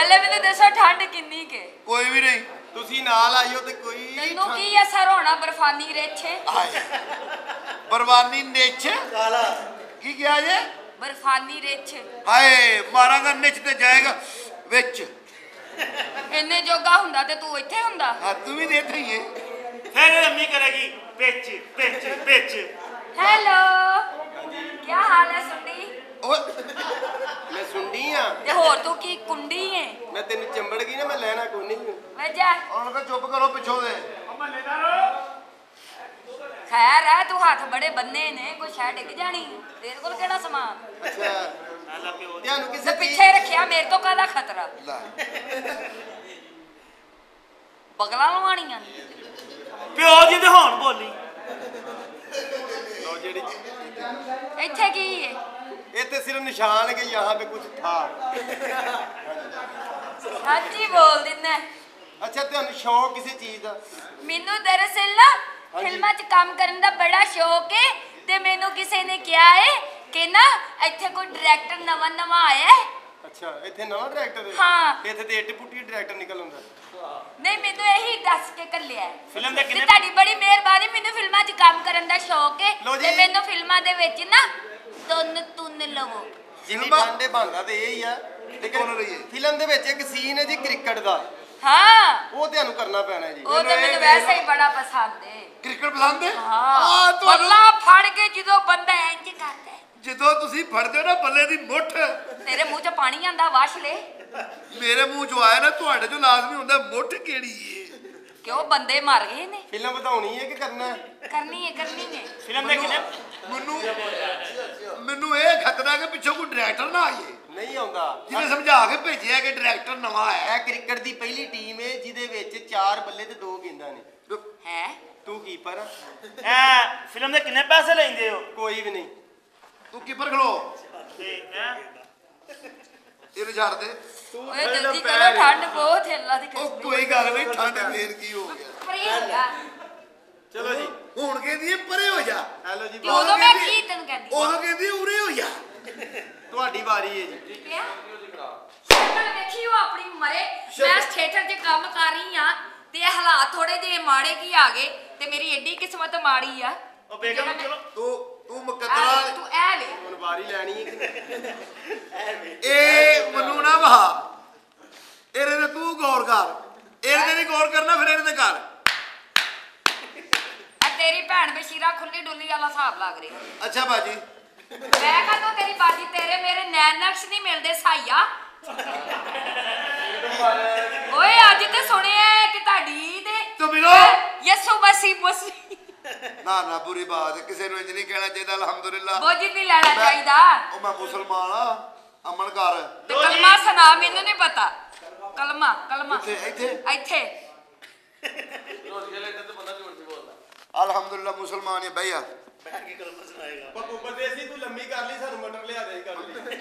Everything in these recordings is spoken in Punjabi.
ਪਹਿਲੇ ਮੈਨੂੰ ਦੱਸੋ ਠੰਡ ਕਿੰਨੀ ਕੇ ਕੋਈ ਵੀ ਨਹੀਂ ਤੁਸੀਂ ਨਾਲ ਆਇਓ ਤੇ ਕੋਈ ਤੈਨੂੰ ਠੰਡ- ਕੀ ਅਸਰ ਹੋਣਾ ਬਰਫਾਨੀ ਰੇਛੇ? ਹਾਏ ਬਰਵਾਨੀ ਨਿੱਛ? ਕਾਲਾ। ਕੀ ਕਿਹਾ ਜੇ? ਬਰਫਾਨੀ ਰੇਛ। ਹਾਏ ਮਾਰਾਂਗਾ ਨਿੱਛ ਤੇ ਜਾਏਗਾ। ਵਿੱਚ। ਇੰਨੇ ਜੋਗਾ ਹੁੰਦਾ ਤੇ ਤੂੰ ਇੱਥੇ ਹੁੰਦਾ? ਹਾਂ ਤੂੰ ਵੀ ਦੇ ਥਈਏ ਫਿਰ ਅੰਮੀ ਕਰੇਗੀ ਪਿੱਚ ਪਿੱਚ ਪਿੱਚ ਹੈਲੋ ਕੀ ਹਾਲ ਹੈ ਸੁੰਡੀ? ਓਏ। ਸੁਣਨੀ ਆ। ਤੇ ਹੋਰ ਤੂੰ ਕੀ ਕੁੰਡੀ ਏ? ਮੈਂ ਤੈਨੂੰ ਚੰਬੜ ਗਈ ਨਾ ਮੈਂ ਲੈਣਾ ਕੋਈ ਨਹੀਂ। ਵੇ ਜਾ। ਉਹਨਾਂ ਕਾ ਚੁੱਪ ਕਰੋ ਪਿੱਛੋਂ ਦੇ। ਖੈਰ ਹੈ ਤੂੰ ਹੱਥ ਬੜੇ ਬੰਨੇ ਨੇ ਕੋਈ ਸ਼ੈ ਡਿੱਗ ਜਾਣੀ? ਤੇਰੇ ਕੋਲ ਕਿਹੜਾ ਸਮਾਨ? ਅੱਛਾ। ਤੇ ਚੀਜ਼- ਪਿੱਛੇ ਰੱਖਿਆ ਮੇਰੇ ਤੋਂ ਕਾਹਦਾ ਖਤਰਾ? ਲੈ। ਬਗਲਾ ਲਵਾਣੀਆਂ ਨੇ। ਪਿਓ ਜੀ ਤੇ ਹੁਣ ਬੋਲੀ। ਲਓ ਜਿਹੜੀ ਇੱਥੇ ਕੀ ਏ? ਇਹ ਤੇ ਸਿਰਫ ਨਿਸ਼ਾਨ ਹੈ ਕਿ ਯਹਾਂ पे कुछ था ਸੱਚੀ ਬੋਲ ਦਿੰਦਾ ਅੱਛਾ ਤੁਹਾਨੂੰ ਸ਼ੌਕ ਕਿਸੇ ਚੀਜ਼ ਦਾ ਮੈਨੂੰ ਦਰਅਸਲ ਨਾ ਹਾਂਜੀ। ਫਿਲਮਾਂ 'ਚ ਕੰਮ ਕਰਨ ਦਾ ਬੜਾ ਸ਼ੌਕ ਏ ਤੇ ਮੈਨੂੰ ਕਿਸੇ ਨੇ ਕਿਹਾ ਏ ਕਿ ਨਾ ਇੱਥੇ ਕੋਈ ਡਾਇਰੈਕਟਰ ਨਵਾਂ ਨਵਾਂ ਆਇਆ ਹੈ ਅੱਛਾ ਇੱਥੇ ਨਵਾਂ ਡਾਇਰੈਕਟਰ ਹੈ ਹਾਂ। ਇੱਥੇ ਤੇ ਏਟੀ ਪੁੱਟੀ ਡਾਇਰੈਕਟਰ ਨਿਕਲ ਆਉਂਦਾ ਨਹੀਂ ਮੈਨੂੰ ਇਹੀ ਦੱਸ ਕੇ ਕੱਲਿਆ ਹੈ ਫਿਲਮ ਦੇ ਤੇ ਕਿੰਨੇ ਤੁਹਾਡੀ ਬੜੀ ਮਿਹਰਬਾਨੀ ਮੈਨੂੰ ਫਿਲਮਾਂ 'ਚ ਕੰਮ ਕਰਨ ਦਾ ਸ਼ੌਕ ਏ ਲਓ ਜੀ। ਤੇ ਮੈਨੂੰ ਫਿਲਮਾਂ ਦੇ ਵਿੱਚ ਨਾ ਤੁੰਨ ਤੁੰਨ ਲਵੋ। ਜਿੰਨੀ ਫਿਲਮਾਂ- ਠੰਡੇ ਬਣਦਾ ਤੇ ਇਹ ਹੀ ਆ। ਕੌਣ ਰਹੀ ਹੈ? ਫਿਲਮ ਦੇ ਵਿੱਚ ਇੱਕ ਸੀਨ ਹੈ ਜੀ ਕ੍ਰਿਕਟ ਦਾ। ਹਾਂ। ਉਹ ਤੁਹਾਨੂੰ ਕਰਨਾ ਪੈਣਾ ਜੀ। ਉਹ ਤੇ ਮੈਨੂੰ ਵੈਸੇ ਹੀ ਬੜਾ ਪਸੰਦ ਏ ਕ੍ਰਿਕਟ ਪਸੰਦ ਹੈ? ਹਾਂ। ਆ ਤੁਹਾਨੂੰ ਬੱਲਾ ਫੜ ਕੇ ਜਦੋਂ ਬੰਦਾ ਇੰਜ ਕਰਦਾ ਹੈ, ਜਦੋਂ ਤੁਸੀਂ ਫੜਦੇ ਹੋ ਨਾ ਬੱਲੇ ਦੀ ਮੁੱਠ। ਤੇਰੇ ਮੂੰਹ 'ਚ ਪਾਣੀ ਆਂਦਾ ਵਾਸ਼ ਲੈ। ਮੇਰੇ ਮੂੰਹ ਚੋਂ ਆਇਆ ਨਾ ਤੁਹਾਡੇ ਚੋਂ ਲਾਜ਼ਮੀ ਹੁੰਦਾ ਮੁੱਠ ਕਿਹੜੀ ਏ ਕਿਉਂ? ਬੰਦੇ ਮਰ ਗਏ ਨੇ। ਫਿਲਮ ਵਧਾਉਣੀ ਹੈ ਕਿ ਕਰਨਾ ਹੈ? ਕਰਨੀ ਹੈ ਕਰਨੀ ਹੈ। ਫਿਲਮ ਦੇ ਕਿੰਨੇ ਮੈਨੂੰ ਮੈਨੂੰ ਇਹ ਖਤਰਾ ਕਿ ਪਿੱਛੋਂ ਕੋਈ ਡਾਇਰੈਕਟਰ ਨਾ ਆਈਏ। ਨਹੀਂ ਆਉਂਦਾ। ਜਿਹਨੇ ਸਮਝਾ ਕੇ ਭੇਜਿਆ ਕਿ ਡਾਇਰੈਕਟਰ ਨਵਾਂ ਆਇਆ। ਇਹ ਕ੍ਰਿਕਟ ਦੀ ਪਹਿਲੀ ਟੀਮ ਹੈ ਜਿਹਦੇ ਵਿੱਚ ਚਾਰ ਬੱਲੇ ਤੇ ਦੋ ਗੇਂਦਾਂ ਨੇ। ਹੈ? ਤੂੰ ਕੀਪਰ? ਐ ਫਿਲਮ ਦੇ ਕਿੰਨੇ ਪੈਸੇ ਲੈਂਦੇ ਹੋ? ਕੋਈ ਵੀ ਨਹੀਂ। ਤੂੰ ਕੀਪਰ ਖਲੋ। ਤੇ ਐ ਇਹਨੂੰ ਛੱਡ ਦੇ। ਓਏ ਜਲਦੀ ਕਰੋ ਠੰਡ ਬਹੁਤ ਹੈ ਅੱਲਾ ਦੀ ਉਹ ਕਸਮ। ਕੋਈ ਗੱਲ ਨਹੀਂ ਠੰਡ ਫੇਰ ਕੀ ਹੋ ਗਿਆ? ਪਰੇ ਚਲੋ ਜੀ। ਹੁਣ ਕਹਿੰਦੀ ਪਰੇ ਹੋ ਜਾ। ਹੈਲੋ ਜੀ ਤੇ ਉਦੋਂ ਮੈਂ ਕੀ ਤੈਨੂੰ ਕਹਿੰਦੀ? ਉਦੋਂ ਕਹਿੰਦੀ ਉਰੇ ਹੋ ਜਾ। ਤੁਹਾਡੀ ਵਾਰੀ ਹੈ ਜੀ। ਕਿਹਾ ਸ਼ਕਲ ਵੇਖੀ ਉਹ ਆਪਣੀ ਮਰੇ। ਮੈਂ ਥੀਏਟਰ 'ਚ ਕੰਮ ਕਰ ਰਹੀ ਆ ਤੇ ਇਹ ਹਾਲਾਤ ਥੋੜੇ ਜਿਹੇ ਮਾੜੇ ਕੀ ਆ ਗਏ ਤੇ ਮੇਰੀ ਐਡੀ ਕਿਸਮਤ ਮਾੜੀ ਆ। ਉਹ ਬੇਗਮ ਚਲੋ ਤੂੰ ਤੂੰ ਮੁਕੱਦਰਾ ਤੂੰ ਐ ਲੈ ਹੁਣ ਵਾਰੀ ਲੈਣੀ ਹੈ। ਕਿ ਇਹ ਮੈਨੂੰ ਨਾ ਵਹਾ। ਇਹਦੇ ਤੇ ਤੂੰ ਗੌਰ ਕਰ। ਇਹਦੇ ਤੇ ਗੌਰ ਕਰਨਾ ਫਿਰ ਇਹਦੇ ਤੇ ਕਰ। ਆ ਤੇਰੀ ਭੈਣ ਬਸ਼ੀਰਾ ਖੁੱਲੀ ਡੁੱਲੀ ਵਾਲਾ ਹਿਸਾਬ ਲੱਗ ਰਿਹਾ। ਅੱਛਾ ਬਾਜੀ ਮੈਂ ਕਹਤੋ ਤੇਰੀ ਬਾਜੀ ਤੇਰੇ ਮੇਰੇ ਨੈਣ ਨਕਸ਼ ਨਹੀਂ ਮਿਲਦੇ ਸਾਈਆ। ਓਏ ਅੱਜ ਤੇ ਸੁਣਿਆ ਕਿ ਤੁਹਾਡੀ ਤੇ ਤੂੰ ਮਿਲੋ। ਯਸੂ ਮਸੀਹ ਮਸੀਹ। ਨਾ ਨਾ ਬੁਰੀ ਬਾਤ ਕਿਸੇ ਨੂੰ ਇੰਜ ਨਹੀਂ ਕਹਿਣਾ ਚਾਹੀਦਾ ਅਲਹਮਦੁਲਿਲਾ। ਬੋਝ ਨਹੀਂ ਲੈਣਾ ਚਾਹੀਦਾ। ਉਹ ਮੈਂ ਮੁਸਲਮਾਨ ਆ। ਅਮਨ ਕਰ ਤੇ ਕਲਮਾ ਸੁਣਾ ਮੈਨੂੰ ਨਹੀਂ ਪਤਾ। ਕਲਮਾ ਕਲਮਾ। ਇੱਥੇ ਇੱਥੇ। ਇੱਥੇ। ਅਲਹਮਦੁਲਿਲਾ ਮੁਸਲਮਾਨ ਹੈ ਭਈਆ। ਪੱਪੂ ਪਰਦੇਸੀ ਤੂੰ ਲੰਮੀ ਕਰ ਲਈ ਸਾਨੂੰ ਮਟਰ ਲਿਆ ਦੇ ਕਰ ਲਈ।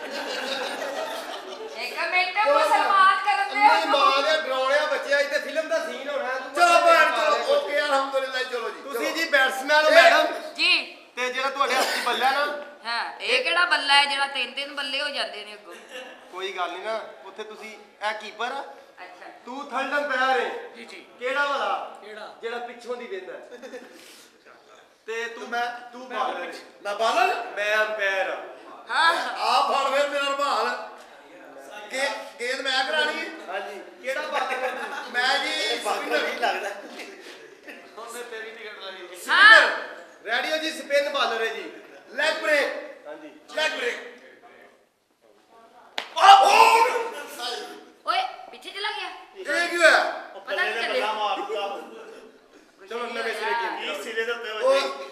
ਇੱਕ ਮਿੰਟ ਮੁਸਲਮਾਨ ਕਰਨ ਅੰਨੀ ਦੇ ਮਾਂ ਦੇ ਡਰਾਉਣਿਆ ਬੱਚਿਆ ਇੱਥੇ ਫਿਲਮ ਦਾ ਸੀਨ ਹੋਣਾ ਤੂੰ ਚਲੋ ਭੈਣ ਚਲੋ ਓਕੇ ਅਲਹਮਦੁਲਿਲਾ ਚਲੋ ਜੀ ਤੁਸੀਂ ਚਲੋ। ਜੀ ਬੈਟਸਮੈਨ ਹੋ ਮੈਡਮ ਜੀ। ਤੇ ਜਿਹੜਾ ਤੁਹਾਡੇ ਹੱਥ 'ਚ ਬੱਲਾ ਨਾ ਹਾਂ ਇਹ ਕਿਹੜਾ ਬੱਲਾ ਹੈ ਜਿਹੜਾ ਤਿੰਨ ਤਿੰਨ ਬੱਲੇ ਹੋ ਜਾਂਦੇ ਨੇ ਅੱਗੋਂ? ਕੋਈ ਗੱਲ ਨਹੀਂ ਨਾ ਉੱਥੇ ਤੁਸੀਂ ਇਹ ਕੀਪਰ ਆ। ਤੂੰ ਥਰਡ ਅੰਪਾਇਰ ਹੈ ਜੀ ਜੀ। ਕਿਹੜਾ ਵਾਲਾ? ਕਿਹੜਾ? ਜਿਹੜਾ ਪਿੱਛੋਂ ਦੀ ਵੇਂਦਾ ਤੇ ਤੂੰ ਮੈਂ ਤੂੰ ਬਾਲਰ। ਮੈਂ ਬਾਲਰ ਮੈਂ ਅੰਪਾਇਰ ਆ। ਹਾਂ। ਆ ਫੜ ਵੇ ਰੁਮਾਲ ਗੇ ਗੇਂਦ ਮੈਂ ਕਰਾਣੀ ਹੈ? ਹਾਂਜੀ। ਕਿਹੜਾ ਬਾਲਰ? ਮੈਂ ਜੀ ਸਪਿਨਰ। ਹਾਂ ਰੈਡੀਓ ਜੀ ਸਪਿਨ ਬਾਲਰ ਹੈ ਜੀ। ਲੈਗ ਬ੍ਰੇਕ ਹਾਂਜੀ। ਲੈਗ ਬ੍ਰੇਕ ਓਏ ਪਿੱਛੇ ਚਲਾ ਗਿਆ ਇਹ ਕੀ ਹੋਇਆ ਉਹ ਪਤਾ ਪੱਲੇ ਨੀ ਦੇ ਚੱਲਿਆ। ਬੱਲਾ ਮਾਰਦਾ ਚਲੋ ਨਵੇਂ ਸਿਰੇ ਕੀ ਇਹ ਸਿਰੇ ਦੇ ਉੱਤੇ ਉਹ ਵੱਜੀ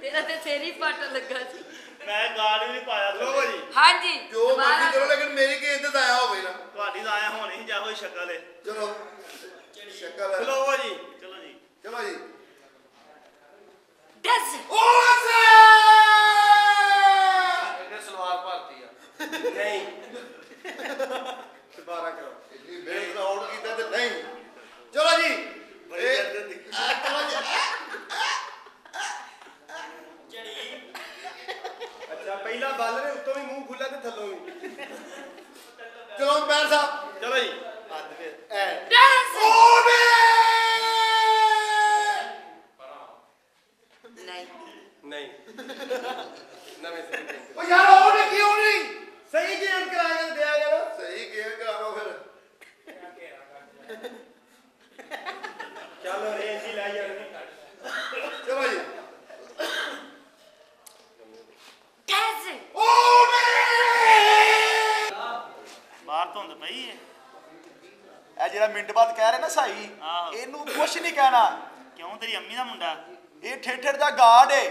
ਤੇਰਾ ਤੇ ਤੇਰੀ ਪੱਟ ਲੱਗਾ ਸੀ ਮੈਂ ਗਾਲ ਹੀ ਨਹੀਂ ਪਾਇਆ ਲੋ। ਜੀ ਹਾਂਜੀ। ਜੋ। ਮਰਜ਼ੀ ਕਰੋ ਲੇਕਿਨ ਮੇਰੀ ਗੇਂਦ ਤੇ ਆਇਆ ਹੋਵੇ ਨਾ। ਤੁਹਾਡੀ ਤਾਂ ਆਇਆ ਹੋਣੀ ਜਾਂ ਹੋਈ ਸ਼ਕਲ ਹੈ ਚਲੋ। ਸ਼ਕਲ ਲੋ ਜੀ ਚਲੋ ਜੀ। ਚਲੋ ਜੀ। ਦੱਸ। ਓਸੇ ਇਹਨੇ ਸਲਵਾਰ ਭਰਤੀ ਆ। ਨਹੀਂ। ਦੁਬਾਰਾ ਕਰੋ। ਇਤਨੀ ਬੇਸ ਆਊਟ ਕੀਤਾ ਤੇ ਨਹੀਂ। ਚਲੋ ਜੀ। ਬੜੀ ਚਲੋ ਜੀ। ਅੱਛਾ ਪਹਿਲਾ ਉੱਤੋਂ ਵੀ ਮੂੰਹ ਖੁੱਲਾ ਤੇ ਥੱਲੋਂ ਵੀ ਅੰਪਾਇਰ ਸਾਹਿਬ ਚਲੋ ਜੀ ਹੱਥ ਫਿਰ ਐ ਡਾਂਸ ਓਵੇ ਨਹੀਂ ਨਹੀਂ ਨਵੇਂ ਸਿਰੇ ਤੋਂ। ਉਹ ਯਾਰ ਉਹਨੇ ਕਿਉਂ ਨਹੀਂ ਸਹੀ ਗੇਮ ਕਰਾ ਕੇ ਦਿਆ ਕਰੋ ਸਹੀ ਗੇਮ ਕਰਾਓ ਫਿਰ ਚੱਲ ਰੇਂਜ ਹੀ ਲੈ ਜਾਣੀ ਚਲੋ ਜੀ ਡਾਂਸ ਓਵੇ ਬਾਹਰ ਧੁੰਦ ਪਈ ਏ ਬਾਅਦ ਕਹਿ ਰਹੇ ਨਾ ਸਾਈ। ਇਹਨੂੰ ਕੁਛ ਨਹੀਂ ਕਹਿਣਾ। ਕਿਉਂ ਤੇਰੀ ਅੰਮੀ ਦਾ ਮੁੰਡਾ? ਇਹ ਠੇਠੜ ਦਾ ਗਾਰਡ ਏ।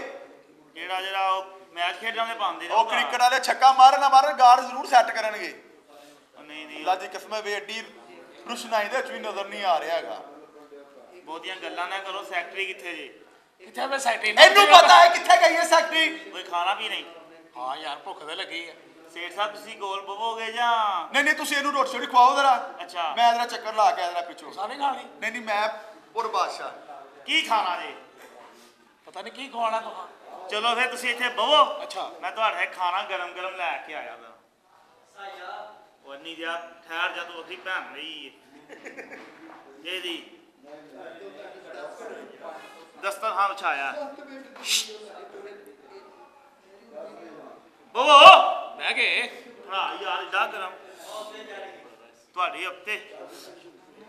ਜਿਹੜਾ ਜਿਹੜਾ ਉਹ ਮੈਚ ਖੇਡਣ ਵਾਲੇ ਪਾਉਂਦੇ ਉਹ ਕ੍ਰਿਕਟ ਵਾਲੇ ਛੱਕਾ ਮਾਰਨ ਨਾ ਮਾਰਨ ਗਾਰਡ ਜ਼ਰੂਰ ਸੈੱਟ ਕਰਨਗੇ। ਨਹੀਂ ਨਹੀਂ। ਅੱਲਾ ਦੀ ਵੇ ਏਡੀ ਰੁਸ਼ਨਾਈ ਦੇ ਵੀ ਨਜ਼ਰ ਨਹੀਂ ਆ ਰਿਹਾ ਹੈਗਾ। ਬਹੁਤੀਆਂ ਗੱਲਾਂ ਨਾ ਕਰੋ ਸੈਕਟਰੀ ਕਿੱਥੇ ਜੇ? ਕਿੱਥੇ ਮੈਂ ਸੈਟੀ ਇਹਨੂੰ ਪਤਾ ਹੈ ਕਿੱਥੇ ਗਈ ਹੈ ਸੈਕਟਰੀ ਕੋਈ ਖਾਣਾ ਵੀ ਨਹੀਂ? ਹਾਂ ਯਾਰ ਭੁੱਖ ਤੇ ਲੱਗੀ ਆ। ਸੇਠ ਸਾਹਿਬ ਤੁਸੀਂ ਗੋਲ ਬਵੋਗੇ ਜਾਂ? ਨਹੀਂ ਨਹੀਂ ਤੁਸੀਂ ਇਹਨੂੰ ਰੋਟੀ ਛੋੜੀ ਖਵਾਓ ਜ਼ਰਾ। ਅੱਛਾ। ਮੈਂ ਜਰਾ ਚੱਕਰ ਲਾ ਕੇ ਜਰਾ ਪਿੱਛੋਂ। ਸਾਰੇ ਖਾਣੀ ਨਹੀਂ ਨਹੀਂ ਮੈਂ ਪੁਰ ਬਾਦਸ਼ਾਹ। ਕੀ ਖਾਣਾ ਜੇ? ਪਤਾ ਨਹੀਂ ਕੀ ਖਵਾਉਣਾ ਤੁਹਾਂ ਚਲੋ ਫਿਰ ਤੁਸੀਂ ਇੱਥੇ ਬਵੋ। ਅੱਛਾ। ਮੈਂ ਤੁਹਾਡੇ ਖਾਣਾ ਗਰਮ ਗਰਮ ਲੈ ਕੇ ਆਇਆ ਦਾ ਉਹ ਨਹੀਂ ਜਾ ਠਹਿਰ ਜਾ ਤੂੰ ਵੱਖਰੀ ਭੈਣ ਏ। ਇਹਦੀ ਦਸਤਰਖਾਨ ਵਿਛਾਇਆ। ਬਵੋ! ਬਹਿ ਗਏ। ਹਾਂ ਯਾਰ ਇਦਾਂ ਗਰਮ ਤੁਹਾਡੇ ਹਫ਼ਤੇ।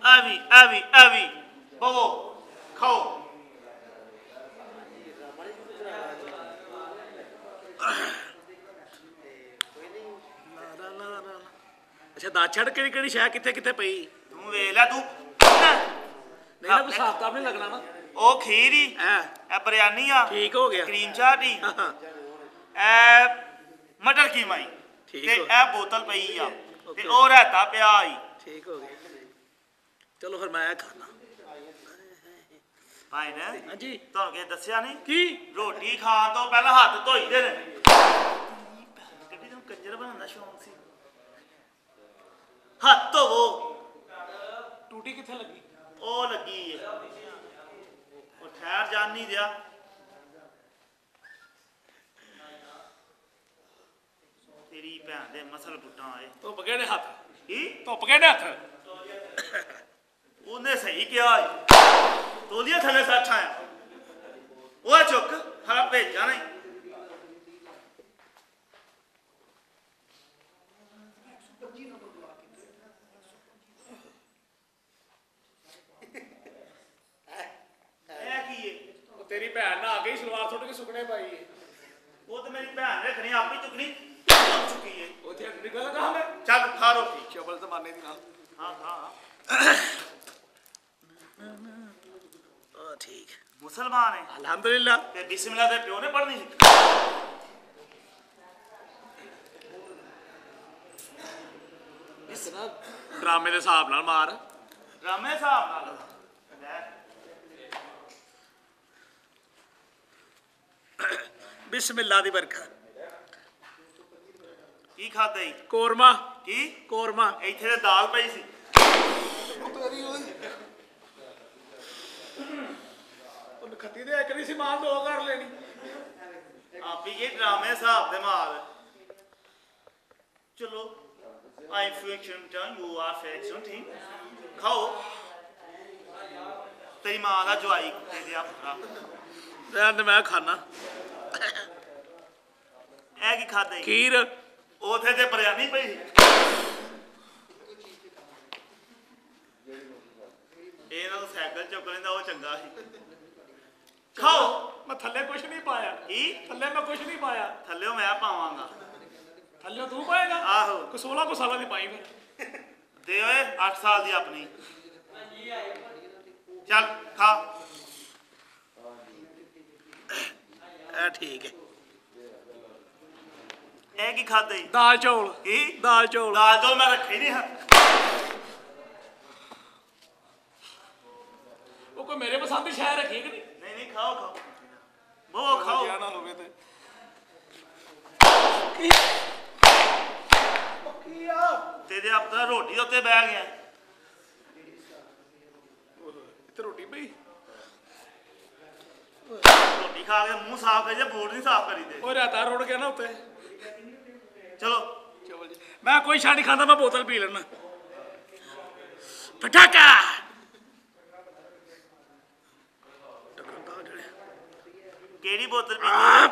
ਆ ਵੀ ਆ ਵੀ ਆ ਵੀ। ਬਵੋ ਖਾਓ। ਅੱਛਾ ਦਾ ਛੜ ਕਿਹੜੀ ਕਿਹੜੀ ਸ਼ੈ ਕਿੱਥੇ ਕਿੱਥੇ ਪਈ? ਤੂੰ ਵੇਖ ਲੈ ਤੂੰ। ਨਹੀਂ ਨਾ ਹਿਸਾਬ ਤਾਂ ਨਹੀਂ ਲੱਗਣਾ ਨਾ। ਉਹ ਖੀਰ ਹੀ। ਐ ਇਹ ਬਿਰਿਆਨੀ ਆ। ਠੀਕ ਹੋ ਗਿਆ। ਕਰੀਮ ਚਾਟ ਹੀ ਹਾਂ, ਇਹ ਮਟਰ ਕੀਮਾ ਹੀ ਠੀਕ ਤੇ ਹੋ- ਇਹ ਬੋਤਲ ਪਈ ਆ ਤੇ. ਉਹ ਰਹਿਤਾ ਪਿਆ ਹੀ ਠੀਕ ਹੋ ਗਿਆ ਚਲੋ ਫਿਰ ਮੈਂ ਖਾਣਾ। ਭਾਈ ਨੇ ਹਾਂਜੀ। ਤੁਹਾਨੂੰ ਕੀ ਦੱਸਿਆ ਨਹੀਂ ਕੀ? ਰੋਟੀ ਖਾਣ ਤੋਂ ਪਹਿਲਾਂ ਹੱਥ ਧੋਈਦੇ ਨੇ। ਗੱਡੀ ਨੂੰ ਕੰਜਰ ਬਣਾਉਣ ਦਾ ਸ਼ੌਂਕ ਸੀ। ਹੱਥ ਧੋਵੋ। ਟੂਟੀ ਕਿੱਥੇ ਲੱਗੀ? ਉਹ ਲੱਗੀ ਏ। ਉਹ ਠਹਿਰ ਜਾਣ ਨਹੀਂ ਦਿਆ। ਤੇਰੀ ਭੈਣ ਦੇ ਮਸਲ ਬੁੱਟਾਂ ਆਏ। ਧੁੱਪ ਗਏ ਨੇ ਹੱਥ? ਕੀ? ਧੁੱਪ ਗਏ ਨੇ ਹੱਥ? ਉਹਨੇ ਸਹੀ ਕਿਹਾ ਏ। ਤੋਲੀਏ ਥੱਲੇ ਸੱਠਾ ਆ ਉਹ ਚੁੱਕ ਹਰਾ ਭੇਜਾ ਨਹੀਂ। ਤੇਰੀ ਭੈਣ ਨਾ ਆ ਗਈ ਸਲਵਾਰ ਸੁੱਟ ਕੇ ਸੁਕਣੇ ਪਾਈ ਏ। ਉਹ ਤੇ ਮੇਰੀ ਭੈਣ ਰੱਖਣੀ ਆਪੀ ਚੁੱਕਣੀ। ਚੁੱਕ ਚੁੱਕੀ ਏ ਉੱਥੇ ਨਿਕਲ ਲਗਾ ਮੈਂ ਚੱਲ ਰੋਟੀ। ਚਵਲ ਜ਼ਮਾਨੇ ਦੀ ਨਾਲ। ਹਾਂ ਹਾਂ ਠੀਕ। ਮੁਸਲਮਾਨ ਹੈ। ਅਲਹਮਦੁਲਿਲਾ। ਤੇ ਬਿਸਮਿਲ੍ਲਾ ਦੇ ਪਿਓ ਨੇ ਪੜ੍ਹਨੀ ਸੀ। ਨਾ ਡਰਾਮੇ ਦੇ ਹਿਸਾਬ ਨਾਲ ਮਾਰ। ਡਰਾਮੇ ਹਿਸਾਬ ਨਾਲ। ਬਿਸਮਿਲ੍ਲਾ ਦੀ ਬਰਕਤ ਕੀ ਖਾਦਾ ਈ ਕੋਰਮਾ। ਕੀ? ਕੋਰਮਾ। ਇੱਥੇ ਤੇ ਦਾਲ ਪਈ ਸੀ। ਉਹ ਖੱਤੀ ਦੇ ਇੱਕ ਨਹੀਂ ਸੀ ਮਾਂ ਦੋ ਕਰ ਲੈਣੀ। ਆਪੀ ਇਹ ਡਰਾਮੇ ਹਿਸਾਬ ਦੇ ਮਾਲ। ਚਲੋ ਆਈ ਫੈਕਸ਼ਨ ਟਨ ਯੂ ਆਰ ਫੈਕਸ਼ਨ ਟੀਮ ਖਾਓ। ਤੇਰੀ ਮਾਂ ਦਾ ਜਵਾਈ ਦੇ ਦਿਆ ਪੁੱਤਰਾ ਰਹਿਣ ਦੇ ਮੈਂ ਖਾਣਾ ਇਹ ਕੀ ਖਾਦਾ ਖੀਰ। ਉਥੇ ਤੇ ਬਿਰਿਆਨੀ ਪਈ ਸੀ। ਇਹਨਾਂ ਨੂੰ ਸਾਈਕਲ ਚੁੱਕ ਲੈਂਦਾ ਉਹ ਚੰਗਾ ਸੀ। ਖਾਓ। ਮੈਂ ਥੱਲੇ ਕੁਝ ਨਹੀਂ ਪਾਇਆ। ਕੀ? ਥੱਲੇ ਮੈਂ ਕੁਝ ਨਹੀਂ ਪਾਇਆ। ਥੱਲਿਓ ਮੈਂ ਪਾਵਾਂਗਾ। ਥੱਲੇ ਤੂੰ ਪਾਏਗਾ? ਆਹੋ। ਕੋ 16 ਕੋ ਸਾਲਾਂ ਦੀ ਪਾਈ ਫਿਰ। ਦੇ ਓਏ 8 ਸਾਲ ਦੀ ਆਪਣੀ। ਚੱਲ ਖਾ। ਇਹ ਠੀਕ ਹੈ। ਇਹ ਕੀ ਖਾਦਾ ਈ ਦਾਲ ਚੌਲ। ਕੀ? ਦਾਲ ਚੌਲ। ਦਾਲ ਚੌਲ ਮੈਂ ਰੱਖੇ ਨਹੀਂ ਹਾਂ ਉਹ ਕੋਈ ਮੇਰੇ ਪਸੰਦ ਦੀ ਸ਼ੈ ਰੱਖੀ ਕਿ ਨਹੀਂ? ਨਹੀਂ ਨਹੀਂ ਖਾਓ ਖਾਓ। ਬੋ ਖਾਓ। ਨਾ ਹੋਵੇ ਤੇ। ਤੇਰੇ ਆਪਣਾ ਰੋਟੀ ਦੇ ਉੱਤੇ ਬਹਿ ਗਿਆ। ਇੱਥੇ ਰੋਟੀ ਪਈ? ਰੋਟੀ ਖਾ ਕੇ ਮੂੰਹ ਸਾਫ਼ ਕਰੀ ਜੇ ਬੋਰਡ ਨਹੀਂ ਸਾਫ਼ ਕਰੀਦੇ। ਉਹ ਰਾਤਾ ਰੋੜ ਗਿਆ ਨਾ ਉੱਤੇ। ਚਲੋ। ਮੈਂ ਕੋਈ ਨਹੀਂ ਖਾਂਦਾ ਮੈਂ ਬੋਤਲ ਪੀ ਲੈਣਾ ਪਟਾਕਾ ਕਿਹੜੀ ਬੋਤਲ ਪੀਤੀ?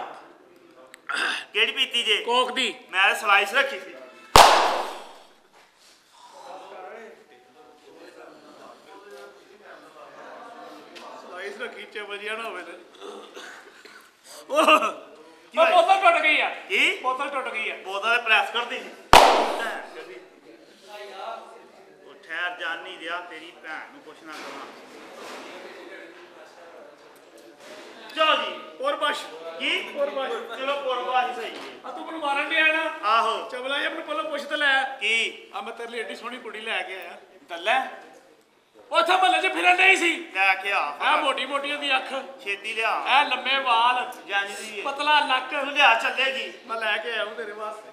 ਕਿਹੜੀ ਪੀਤੀ ਜੇ? ਕੋਕ ਦੀ। ਮੈਂ ਸਲਾਈਸ ਰੱਖੀ ਸੀ। ਸਲਾਈਸ ਰੱਖੀ ਚ ਵਜਿਆ ਨਾ ਹੋਵੇ ਤੇ। ਕੀ ਹੋਇਆ? ਬੋਤਲ ਟੁੱਟ ਗਈ ਆ। ਕੀ? ਬੋਤਲ ਟੁੱਟ ਗਈ ਆ। ਬੋਤਲ ਪ੍ਰੈਸ ਕਰਦੀ ਸੀ? ਉਹ ਠਹਿਰ ਜਾਨੀ ਦਿਆ ਤੇਰੀ ਭੈਣ ਨੂੰ ਪੁੱਛਣਾ ਕਰਾਂ ਚਲੋ ਜੀ ਪੁਰਬਸ਼। ਕੀ? ਪੁਰਬਸ਼। ਚਲੋ ਪੁਰਵਾ ਹੀ ਸਹੀ ਹੈ। ਆ ਤੂੰ ਮੈਨੂੰ ਮਾਰਨ ਡਿਆ ਨਾ। ਆਹੋ। ਚਵਲਾ ਜੀ ਮੈਨੂੰ ਪਹਿਲਾਂ ਪੁੱਛ ਤੇ ਲੈ। ਕੀ? ਆ ਮੈਂ ਤੇਰੇ ਲਈ ਏਡੀ ਸੋਹਣੀ ਕੁੜੀ ਲੈ ਕੇ ਆਇਆ। ਦੱਲੇ ਉੱਥੇ ਮਹੱਲੇ 'ਚ ਫਿਰਨ ਨਹੀਂ ਸੀ। ਲੈ ਕੇ ਆ। ਆ ਮੋਟੀ ਮੋਟੀਆਂ ਅੱਖ। ਛੇਤੀ ਲਿਆ। ਐ ਲੰਮੇ ਵਾਲ। ਪਤਲਾ ਲੱਕ ਲਿਆ ਚੱਲੇਗੀ। ਮੈਂ ਲੈ ਕੇ ਆਉਂ ਤੇਰੇ ਵਾਸਤੇ।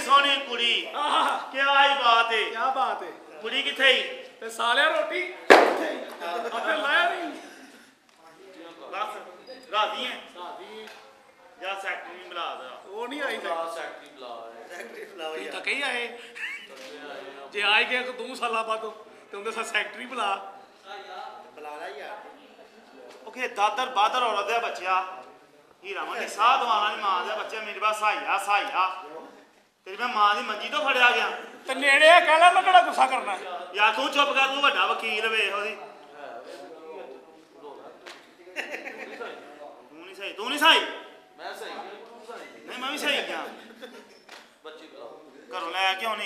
ਸੋਹਣੀ ਕੁੜੀ। ਆਹ। ਕੀ ਬਾਤ ਹੈ ਕੀ ਬਾਤ ਹੈ ਕੁੜੀ ਕਿੱਥੇ ਹੀ ਤੇ ਸਾਲਿਆ ਰੋਟੀ ਆਪਣੇ ਲਾਇਆ ਨਹੀਂ। ਬਸ ਹੈ ਸਾਦੀ ਜਾਂ ਸੈਕਟਰੀ ਮਿਲਾ ਦੇ। ਉਹ ਨਹੀਂ ਆਈ ਤਾਂ। ਸੈਕਟਰੀ ਫਲਾਵਰ ਤਾਂ ਕਹੀ ਆਏ। ਜੇ ਆਈ ਗਿਆ ਤਾਂ ਦੋ ਸਾਲਾਂ ਬਾਅਦ ਤੇ ਉਹਦੇ ਸਾਥ ਸੈਕਟਰੀ ਬੁਲਾ। ਬੁਲਾ ਲੈ ਯਾਰ। ਉਹ ਕਿ ਦਾਦਰ ਬਾਦਰ ਔਰਤ ਦੇ ਬੱਚਿਆ ਹੀਰਾ ਮੰਡੀ ਸਾਹ ਦਵਾਣਾ ਨਹੀਂ ਮਾਂ ਦੇ ਬੱਚੇ। ਮੇਰੇ ਪਾਸ ਸਾਈਆ ਸਾਈਆ ਤੇਰੀ ਮੈਂ ਮਾਂ ਦੀ ਮੰਜੀ ਤੋਂ ਫੜਿਆ ਗਿਆ। ਤੇ ਨੇੜੇ ਆ ਕਹਿ ਲੈ ਮੈਂ ਕਿਹੜਾ ਗੁੱਸਾ ਕਰਨਾ। ਯਾ ਤੂੰ ਚੁੱਪ ਕਰ ਤੂੰ ਵੱਡਾ ਵਕੀਲ ਵੇਖ ਉਹਦੀ ਤੂੰ ਨਹੀਂ ਸਹੀ ਤੂੰ ਨਹੀਂ ਸਹੀ। ਮੈਂ ਸਹੀ ਤੂੰ ਸਹੀ ਨਹੀਂ ਮੈਂ ਵੀ ਸਹੀ ਕਿਹਾ ਬੱਚੀ ਘਰੋਂ ਲੈ ਕੇ ਆਉਣੀ।